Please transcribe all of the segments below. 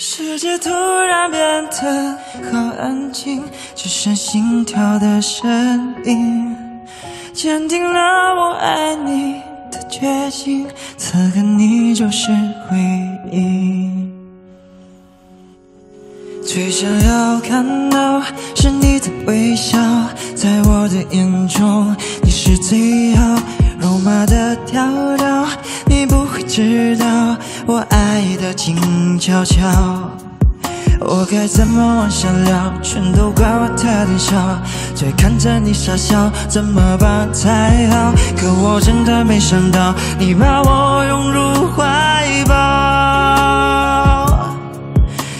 世界突然变得好安静，只剩心跳的声音，坚定了我爱你的决心。此刻你就是回忆，最想要看到是你的微笑，在我的眼中你是最好，肉麻的调调，知道我爱的静悄悄。我该怎么往下聊？全都怪我太胆小，嘴看着你傻笑，怎么办才好？可我真的没想到，你把我拥入怀抱。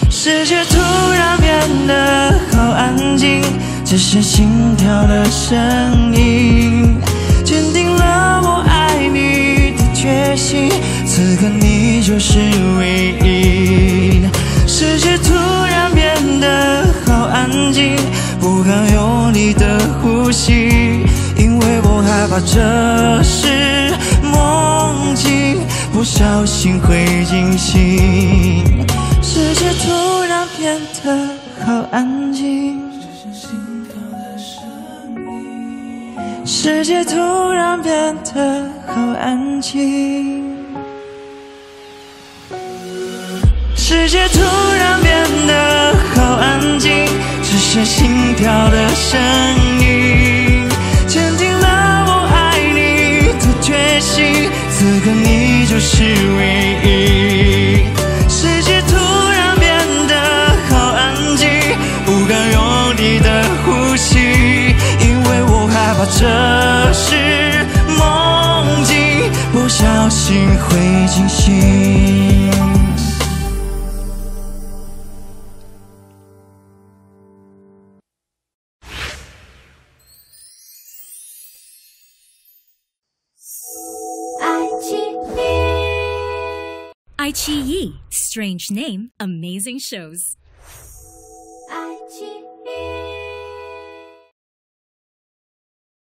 世界突然变得好安静，只剩心跳的声音，是唯一。世界突然变得好安静，不敢用力的呼吸，因为我害怕这是梦境，不小心会惊醒。世界突然变得好安静，世界突然变得好安静。世界突然变得好安静，只剩心跳的声音，坚定了我爱你的决心。此刻你就是唯一。世界突然变得好安静，不敢用力的呼吸，因为我害怕这是梦境，不小心会惊醒。Wai Chi Yi. Strange name, amazing shows.